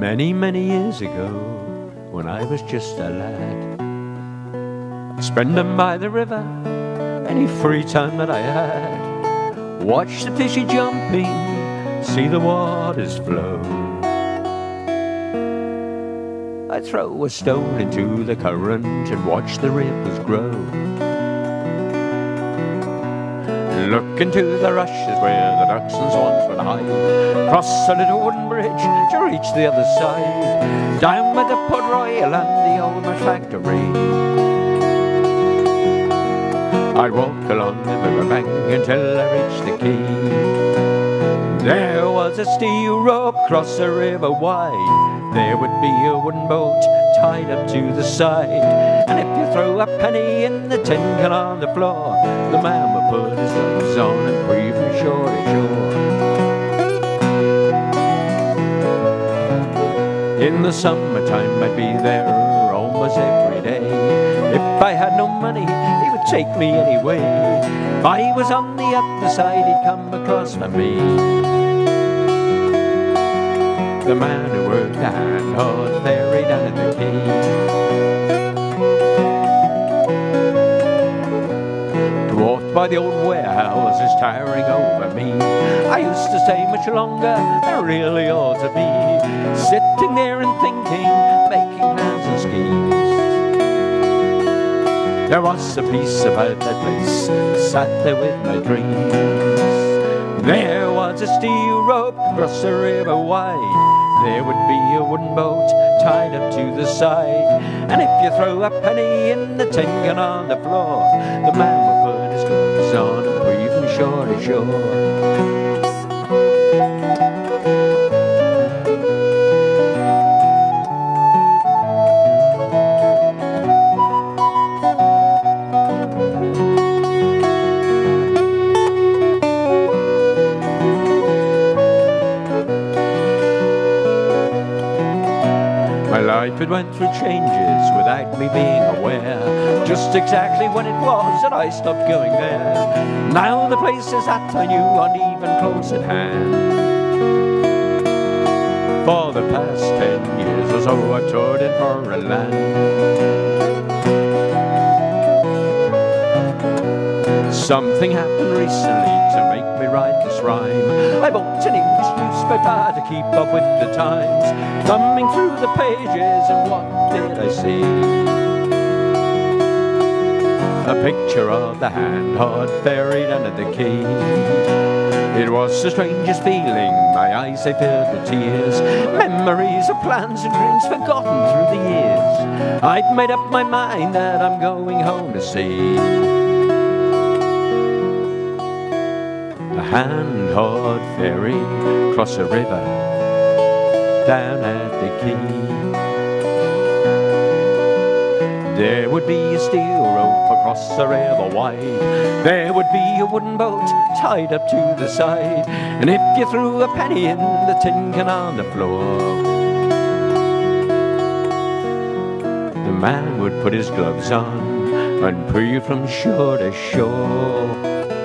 Many, many years ago, when I was just a lad, I'd spending by the river any free time that I had, watch the fishy jumping, see the waters flow. I'd throw a stone into the current and watch the ripples grow. Look into the rushes where the ducks and swans would hide. Cross a little wooden bridge to reach the other side. Down by the Port Royal and the old match factory. I'd walk along the riverbank until I reached the quay. There was a steel rope across the river wide. There would be a wooden boat tied up to the side. And if you throw a penny in the tin can on the floor, the man would put his gloves on and free from shore to shore. In the summertime, I'd be there almost every day. If I had no money, he would take me anyway. If I was on the other side, he'd come across for me. The man who worked hand hauled ferry down the by the old warehouses towering over me, I used to stay much longer I really ought to be. Sitting there and thinking, making plans and schemes. There was a peace about that place, sat there with my dreams. There was a steel rope across the river wide. There would be a wooden boat tied up to the side. And if you throw a penny in the tin can on the floor, the man would put shore to shore. My life it went through changes without me being aware. Just exactly when it was that I stopped going there. Now the places that I knew aren't even close at hand. For the past ten years or so I've toured in foreign land. Something happened recently rhyme. I bought an English newspaper to keep up with the times. Thumbing through the pages, and what did I see? A picture of the hand hauled ferried under the quay. It was the strangest feeling, my eyes they filled with tears. Memories of plans and dreams forgotten through the years. I'd made up my mind that I'm going home to see. A hand hauled ferry across a river down at the quay. There would be a steel rope across the river wide. There would be a wooden boat tied up to the side. And if you threw a penny in the tin can on the floor, the man would put his gloves on and pull you from shore to shore.